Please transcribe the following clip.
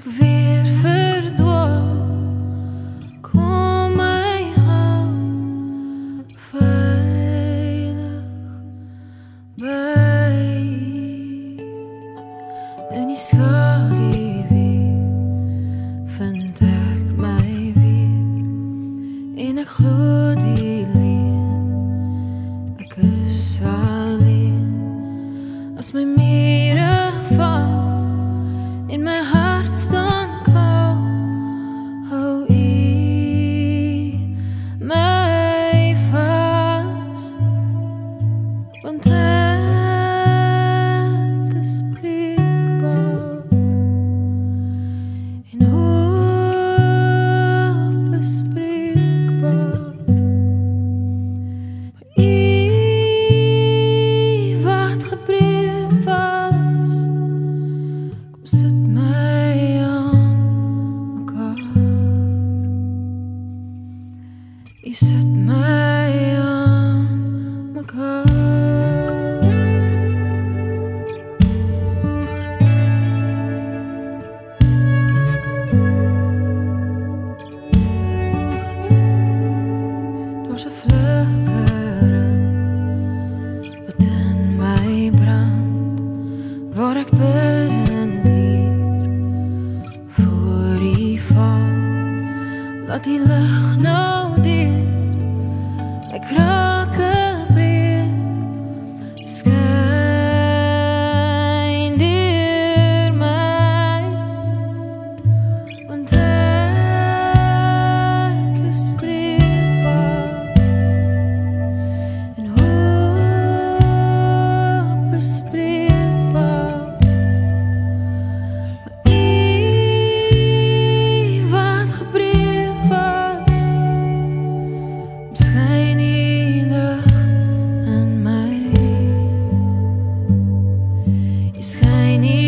ek weer verdwaal kom my hou. Veilig by in die skaduwee vind ek my weer. En ek glo die leer ek is alleen. As my meer up until dat die lucht nou sky near